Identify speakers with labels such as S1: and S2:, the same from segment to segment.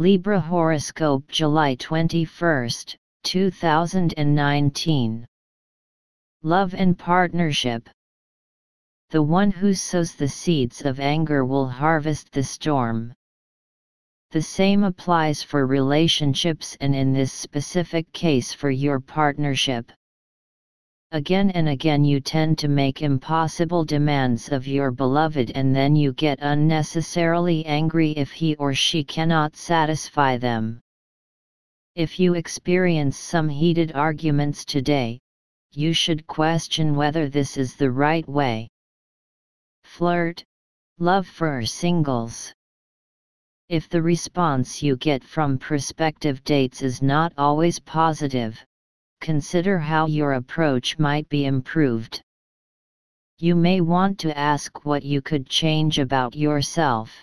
S1: Libra Horoscope July 21, 2019. Love and Partnership The one who sows the seeds of anger will harvest the storm. The same applies for relationships and in this specific case for your partnership. Again and again you tend to make impossible demands of your beloved and then you get unnecessarily angry if he or she cannot satisfy them. If you experience some heated arguments today, you should question whether this is the right way. Flirt, love for singles. If the response you get from prospective dates is not always positive, consider how your approach might be improved. You may want to ask what you could change about yourself.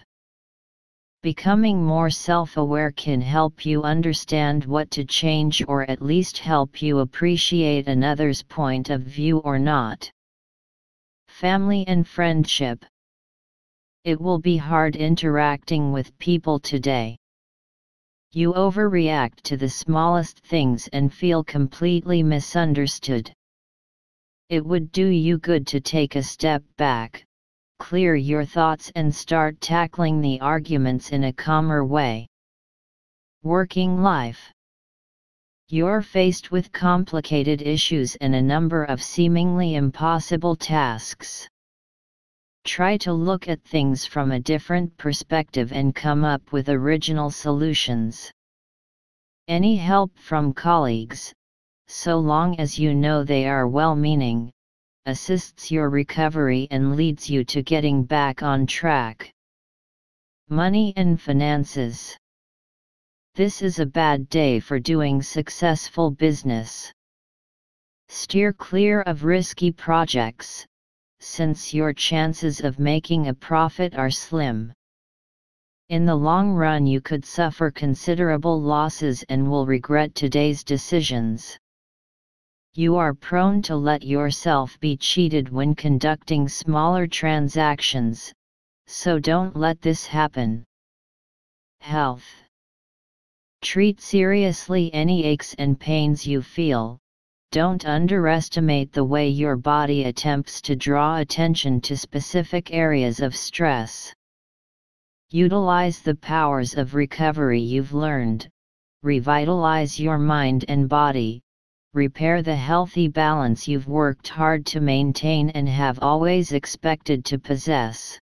S1: Becoming more self aware can help you understand what to change or at least help you appreciate another's point of view or not. Family and friendship. It will be hard interacting with people today. You overreact to the smallest things and feel completely misunderstood. It would do you good to take a step back, clear your thoughts and start tackling the arguments in a calmer way. Working life You're faced with complicated issues and a number of seemingly impossible tasks. Try to look at things from a different perspective and come up with original solutions. Any help from colleagues, so long as you know they are well meaning, assists your recovery and leads you to getting back on track. Money and finances. This is a bad day for doing successful business. Steer clear of risky projects, since your chances of making a profit are slim. In the long run, you could suffer considerable losses and will regret today's decisions. You are prone to let yourself be cheated when conducting smaller transactions, so don't let this happen. Health Treat seriously any aches and pains you feel, don't underestimate the way your body attempts to draw attention to specific areas of stress. Utilize the powers of recovery you've learned, revitalize your mind and body, repair the healthy balance you've worked hard to maintain and have always expected to possess.